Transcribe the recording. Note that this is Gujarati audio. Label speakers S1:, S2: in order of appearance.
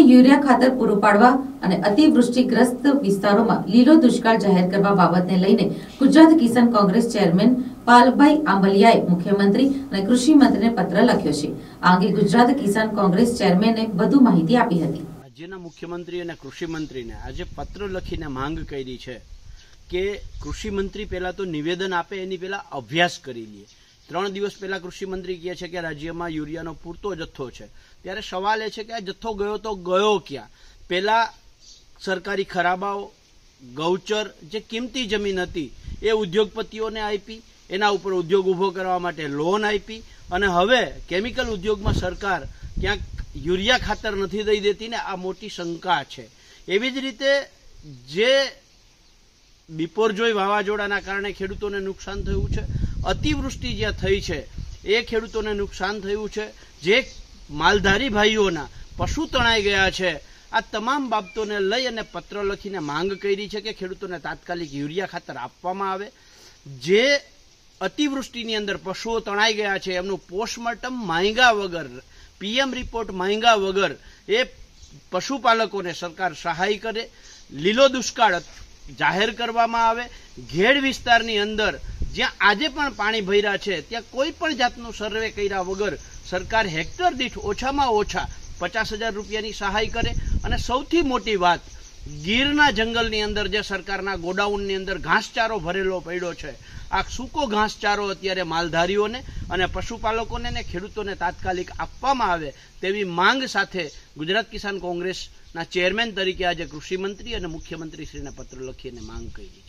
S1: યુરિયા ખાતર પૂરું પાડવા અને અતિવૃષ્ટિગ્રસ્ત વિસ્તારોમાં લીલો દુષ્કાળ જાહેર કરવા બાબતને લઈને ગુજરાત કિસાન કોંગ્રેસ ચેરમેન પાલભાઈ આંબલિયાએ મુખ્યમંત્રી અને કૃષિ મંત્રીને પત્ર લખ્યો છે. આ અંગે ગુજરાત કિસાન કોંગ્રેસ ચેરમેને વધુ માહિતી આપી હતી.
S2: રાજ્યના મુખ્યમંત્રી અને કૃષિ મંત્રીને આજે પત્ર લખીને માંગ કરી છે કે કૃષિ મંત્રી પહેલા તો નિવેદન આપે, એની પહેલા અભ્યાસ કરી લે. ત્રણ દિવસ પહેલા કૃષિ મંત્રી કહે છે કે રાજ્યમાં યુરિયાનો પૂરતો જથ્થો છે. ત્યારે સવાલ એ છે કે આ જથ્થો ગયો તો ગયો ક્યાં? પહેલા સરકારી ખરાબાઓ, ગૌચર, જે કિંમતી જમીન હતી, એ ઉદ્યોગપતિઓને આપી, એના ઉપર ઉદ્યોગ ઊભો કરવા માટે લોન આપી, અને હવે કેમિકલ ઉદ્યોગમાં સરકાર ક્યાંક યુરિયા ખાતર નથી દઈ દેતી ને આ મોટી શંકા છે. એવી જ રીતે જે બિપોરજોય વાવાઝોડાના કારણે ખેડૂતોને નુકસાન થયું છે અતિવૃષ્ટિ જે થઈ છે, એ ખેડૂતોને નુકસાન થયું છે. જે માલધારી ભાઈઓના પશુ તણાઈ ગયા છે, આ તમામ બાબતોને લઈ અને પત્ર લખીને માંગ કરી છે કે ખેડૂતોને તાત્કાલિક યુરિયા ખાતર આપવામાં આવે. જે અતિવૃષ્ટિની અંદર પશુઓ તણાઈ ગયા છે, એમનું પોસ્ટમોર્ટમ માંગ્યા વગર, પીએમ રિપોર્ટ માંગ્યા વગર, એ પશુપાલકોને સરકાર સહાય કરે. લીલો દુષ્કાળ જાહેર કરવામાં આવે. ઘેડ વિસ્તારની અંદર જ્યાં આજે પણ પાણી ભર્યા છે, ત્યાં કોઈ પણ જાતનું સર્વે કર્યા વગર સરકાર હેક્ટર દીઠ ઓછામાં ઓછા પચાસ હજાર રૂપિયાની સહાય કરે. અને સૌથી મોટી વાત, ગીરના જંગલની અંદર જે સરકારના ગોડાઉનની અંદર ઘાસચારો ભરેલો પડ્યો છે. આ સૂકો ઘાસચારો અત્યારે માલધારીઓને અને પશુપાલકોને ને ખેડૂતોને તાત્કાલિક આપવામાં આવે તેવી માંગ સાથે ગુજરાત કિસાન કોંગ્રેસના ચેરમેન તરીકે આજે કૃષિ મંત્રી અને મુખ્યમંત્રીશ્રીને પત્ર લખીને માંગ કરી છે.